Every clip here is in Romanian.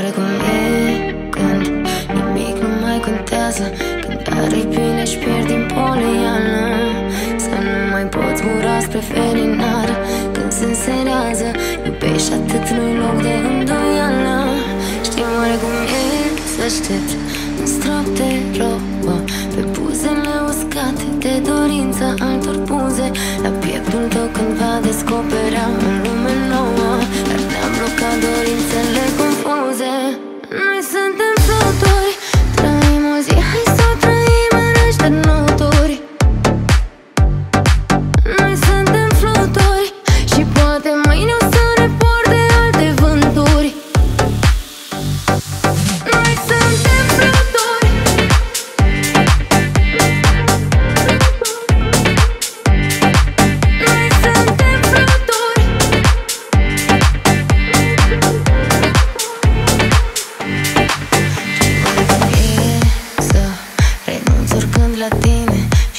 oare cum e când nimic nu mai contează Când aripile își pierd din poliană Să nu mai poți mura spre felinară Când se înserează Iubești atât nu-i loc de îndoială. Știi oare cum e să aștepți un strop de robă Pe buzele uscate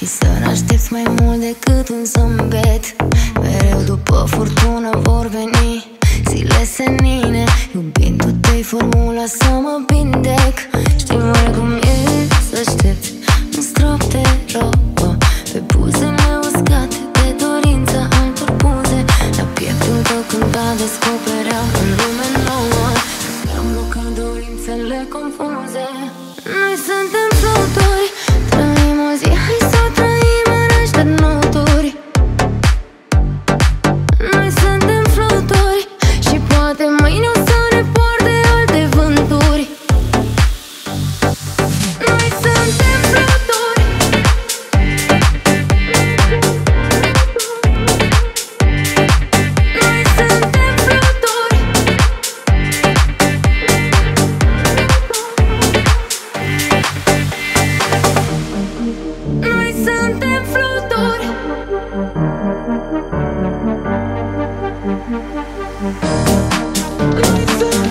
Și să n-aștepți mai mult decât un zâmbet. Mereu după furtună vor veni zile senine. Iubindu-te-i formula să mă vindec. Știi oare cum e să aștepți un strop de robă Pe buzele uscate de dorința altor buze. La pieptul tău când va descoperea o lume nouă. Mi-am blocat dorințele confuze. Noi suntem fluturi Listen,